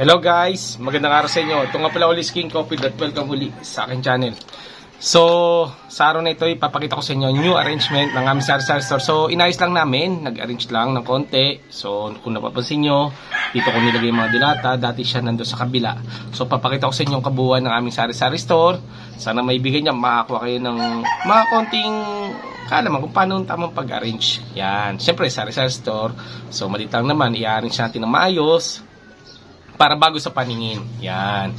Hello guys, magandang araw sa inyo. Ito nga pala ulit Skin Coffee at welcome uli sa aking channel. So, sa araw na ito, ipapakita ko sa inyo new arrangement ng aming sari-sari store. So, inayos lang namin, nag-arrange lang ng konti. So, kung napapansin nyo, dito ko nilagay mga dilata. Dati siya nando sa kabila. So, papakita ko sa inyo ang kabuuan ng aming sari-sari store. Sana may bigay niya, makakuha kayo ng mga konting kalaman kung paano ang tamang pag-arrange. Yan. Siyempre, sari-sari store. So, malit naman, i-arrange natin ng maayos para bago sa paningin. Yan.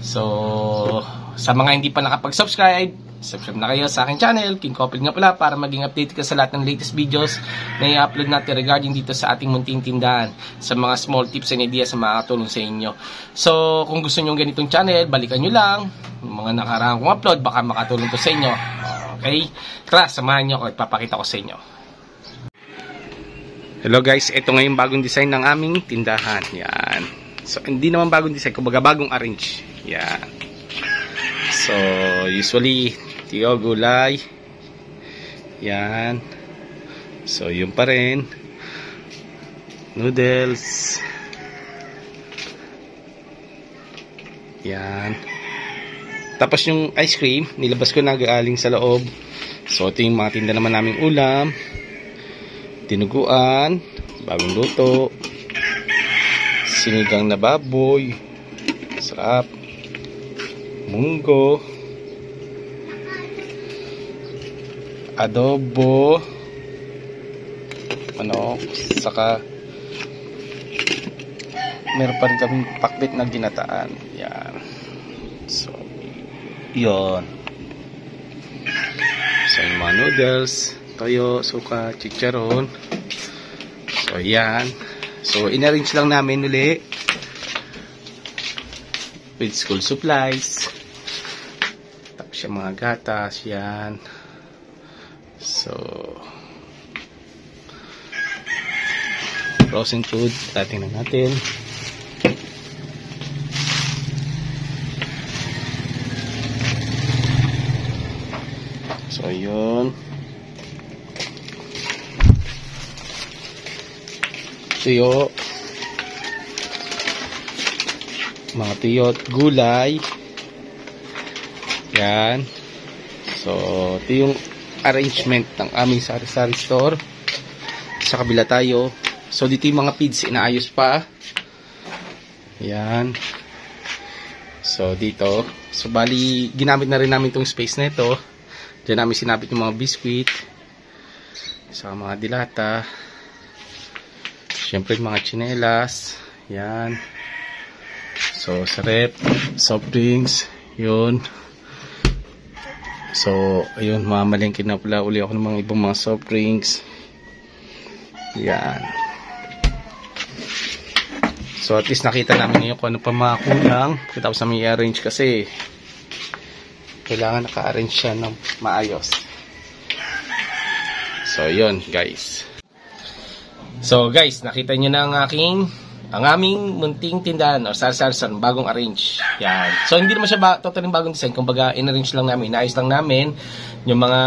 So, sa mga hindi pa nakapag-subscribe, subscribe na kayo sa aking channel, King Coppel nga pala, para maging updated ka sa lahat ng latest videos na i-upload natin regarding dito sa ating munting tindahan, sa mga small tips and ideas na makakatulong sa inyo. So, kung gusto nyo ganitong channel, balikan nyo lang, yung mga nakaraan kong upload, baka makatulong to sa inyo. Okay? Tara, samahan nyo ako at papakita ko sa inyo. Hello guys, ito ngayon bagong design ng aming tindahan. Yan. So, hindi naman bagong design, kumbaga bagong arrange. Yan. So, usually, tiyo, gulay. Yan. So, yun pa rin. Noodles. Yan. Tapos yung ice cream, nilabas ko na galing sa loob. So, ito yung mga tinda naman naming ulam. Tinuguan. Bagong luto. Sinigang na baboy. Sarap munggo, adobo, ano, saka meron pa rin kaming pakbit na ginataan. Yan. So, yon So, yung mga noodles, toyo, suka, chicharon. So, yan. So, inarrange lang namin uli with school supplies siya mga gatas, yan. So, frozen food, tatingnan natin. So, yun. Tiyo. Mga tiyo at gulay. Yan. So, ito yung arrangement ng aming sari-sari store. Sa kabila tayo. So, dito yung mga feeds inaayos pa. Yan. So, dito. So, bali, ginamit na rin namin itong space na ito. Diyan namin sinabit yung mga biscuit. Sa mga dilata. Siyempre, mga chinelas. Yan. So, sa soft drinks. Yun. So, ayun, mamalingkin na pala uli ako ng mga ibang mga soft drinks. Yan. So, at least nakita namin ngayon kung ano pa mga kulang. Tapos namin i-arrange kasi kailangan naka-arrange siya ng maayos. So, yun, guys. So, guys, nakita nyo na ang aking ang aming munting tindahan or sar-sarsan bagong arrange. Yan. So hindi naman siya ba, totally bagong design. Kumbaga in-arrange lang namin, inaayos lang namin yung mga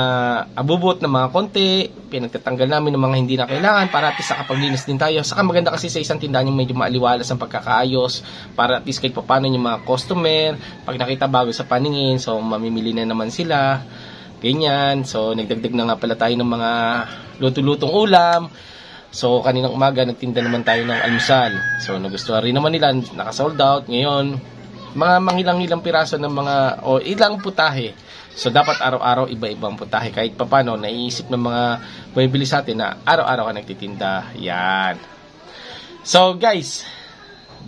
abubot na mga konti, pinagtatanggal namin ng mga hindi na kailangan para at least nakapaglinis din tayo. Saka maganda kasi sa isang tindahan yung medyo maaliwalas ang pagkakaayos para at least kahit paano yung mga customer, pag nakita bago sa paningin, so mamimili na naman sila. Ganyan. So nagdagdag na nga pala tayo ng mga luto-lutong ulam. So, kaninang umaga, nagtinda naman tayo ng almusal. So, nagustuhan rin naman nila, naka-sold out. Ngayon, mga mangilang-ilang piraso ng mga, o ilang putahe. So, dapat araw-araw iba-ibang putahe. Kahit papano, naiisip ng mga bumibili sa atin na araw-araw ka nagtitinda. Yan. So, guys,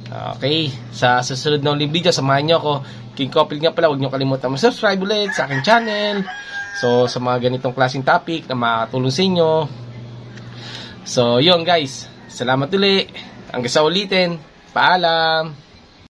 okay, sa susunod na ulit video, samahan nyo ako. King Couple nga pala, huwag nyo kalimutan mag-subscribe ulit sa aking channel. So, sa mga ganitong klaseng topic na makakatulong sa inyo, So, yun guys. Salamat uli. Hanggang sa ulitin. Paalam.